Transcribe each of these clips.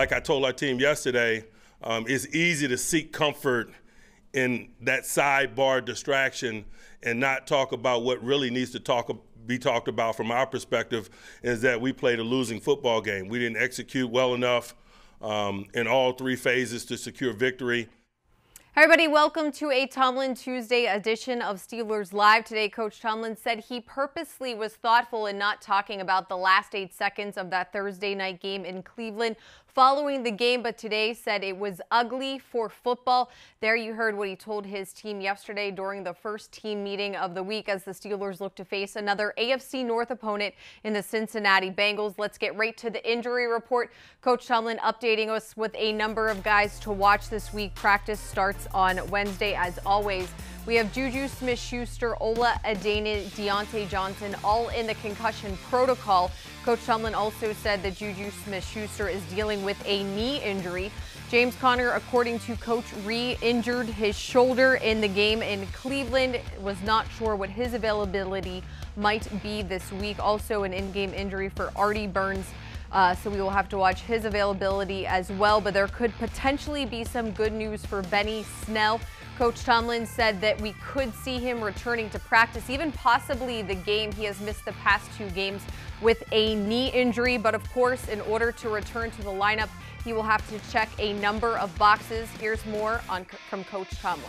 like I told our team yesterday, um, it's easy to seek comfort in that sidebar distraction and not talk about what really needs to talk be talked about from our perspective is that we played a losing football game. We didn't execute well enough um, in all three phases to secure victory. Hi everybody, welcome to a Tomlin Tuesday edition of Steelers Live. Today, Coach Tomlin said he purposely was thoughtful in not talking about the last eight seconds of that Thursday night game in Cleveland following the game, but today said it was ugly for football. There you heard what he told his team yesterday during the first team meeting of the week as the Steelers look to face another AFC North opponent in the Cincinnati Bengals. Let's get right to the injury report. Coach Tomlin updating us with a number of guys to watch this week. Practice starts on Wednesday as always. We have Juju Smith-Schuster, Ola Adeniyi, Diontae Johnson all in the concussion protocol. Coach Tomlin also said that Juju Smith-Schuster is dealing with a knee injury. James Conner, according to Coach, re-injured his shoulder in the game in Cleveland. Was not sure what his availability might be this week. Also an in-game injury for Artie Burns. Uh, so we will have to watch his availability as well. But there could potentially be some good news for Benny Snell. Coach Tomlin said that we could see him returning to practice, even possibly the game. He has missed the past two games with a knee injury, but of course, in order to return to the lineup, he will have to check a number of boxes. Here's more on, from Coach Tomlin.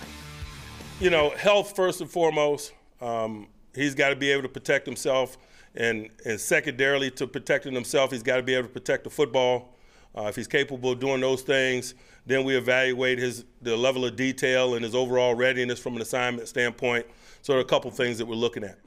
You know, health first and foremost. Um, he's got to be able to protect himself, and, and secondarily to protecting himself, he's got to be able to protect the football. Uh, if he's capable of doing those things, then we evaluate his the level of detail and his overall readiness from an assignment standpoint. So there are a couple things that we're looking at.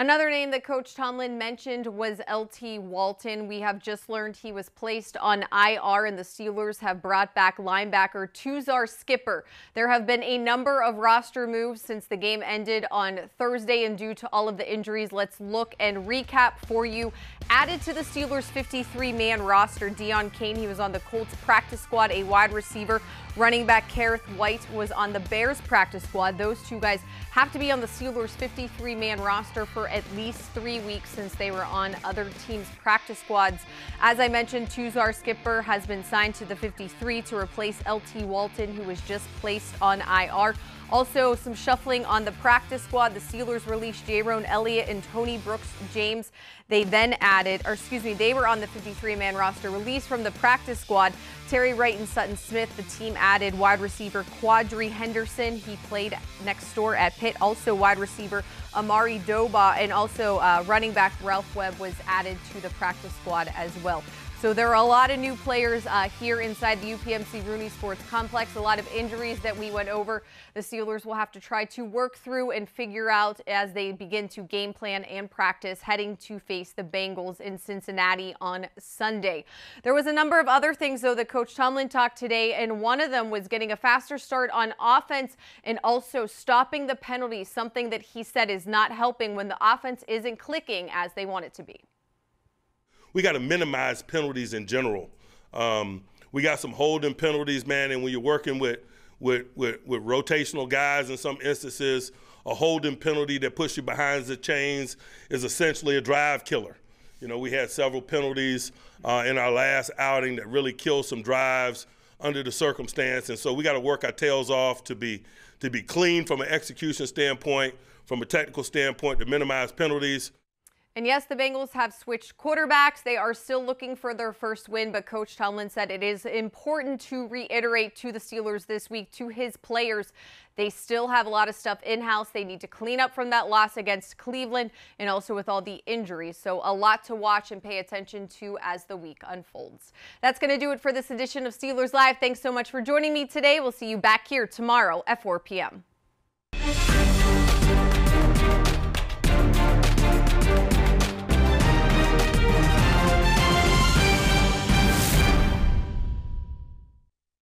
Another name that Coach Tomlin mentioned was LT Walton. We have just learned he was placed on IR and the Steelers have brought back linebacker Tuzar Skipper. There have been a number of roster moves since the game ended on Thursday and due to all of the injuries, let's look and recap for you. Added to the Steelers 53-man roster, Deon Cain, he was on the Colts practice squad, a wide receiver. Running back Kerrith Whyte was on the Bears practice squad. Those two guys have to be on the Steelers 53-man roster for at least three weeks since they were on other teams' practice squads. As I mentioned, Tuzar Skipper has been signed to the 53 to replace LT Walton, who was just placed on IR. Also, some shuffling on the practice squad. The Steelers released Jayrone Elliott and Tony Brooks James. They then added, or excuse me, they were on the 53-man roster. Released from the practice squad, Terry Wright and Sutton Smith. The team added wide receiver Quadree Henderson. He played next door at Pitt. Also wide receiver Amara Darboh and also uh, running back Ralph Webb was added to the practice squad as well. So there are a lot of new players uh, here inside the UPMC Rooney Sports Complex, a lot of injuries that we went over. The Steelers will have to try to work through and figure out as they begin to game plan and practice heading to face the Bengals in Cincinnati on Sunday. There was a number of other things, though, that Coach Tomlin talked today, and one of them was getting a faster start on offense and also stopping the penalties, something that he said is not helping when the offense isn't clicking as they want it to be we got to minimize penalties in general. Um, we got some holding penalties, man, and when you're working with, with, with, with rotational guys in some instances, a holding penalty that puts you behind the chains is essentially a drive killer. You know, we had several penalties uh, in our last outing that really killed some drives under the circumstance, and so we got to work our tails off to be to be clean from an execution standpoint, from a technical standpoint, to minimize penalties. And yes, the Bengals have switched quarterbacks. They are still looking for their first win, but Coach Tomlin said it is important to reiterate to the Steelers this week, to his players, they still have a lot of stuff in-house. They need to clean up from that loss against Cleveland and also with all the injuries. So a lot to watch and pay attention to as the week unfolds. That's going to do it for this edition of Steelers Live. Thanks so much for joining me today. We'll see you back here tomorrow at 4 p.m.